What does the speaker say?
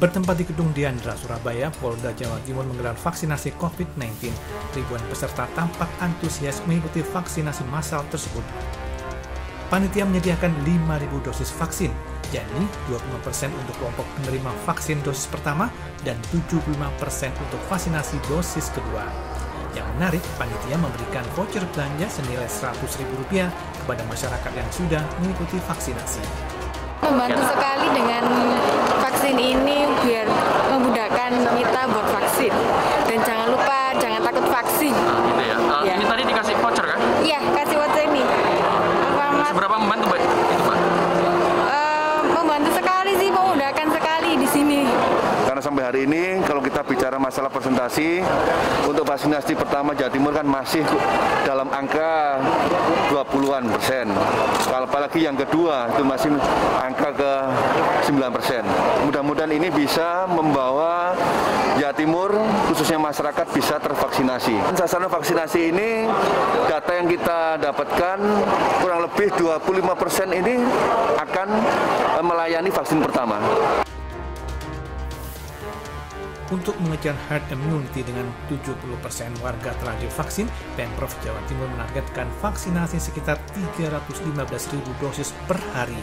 Bertempat di Gedung Diandra, Surabaya, Polda Jawa Timur menggelar vaksinasi COVID-19. Ribuan peserta tampak antusias mengikuti vaksinasi massal tersebut. Panitia menyediakan 5.000 dosis vaksin, yakni 25% untuk kelompok penerima vaksin dosis pertama dan 75% untuk vaksinasi dosis kedua. Yang menarik, panitia memberikan voucher belanja senilai Rp100.000 kepada masyarakat yang sudah mengikuti vaksinasi. Membantu sampai hari ini kalau kita bicara masalah presentasi untuk vaksinasi pertama Jawa Timur kan masih dalam angka 20-an persen. Apalagi yang kedua itu masih angka ke 9 persen. Mudah-mudahan ini bisa membawa Jawa Timur khususnya masyarakat bisa tervaksinasi. Sasaran vaksinasi ini data yang kita dapatkan kurang lebih 25 persen ini akan melayani vaksin pertama. Untuk mengejar herd immunity dengan 70% warga telah divaksin, Pemprov Jawa Timur menargetkan vaksinasi sekitar 315.000 dosis per hari.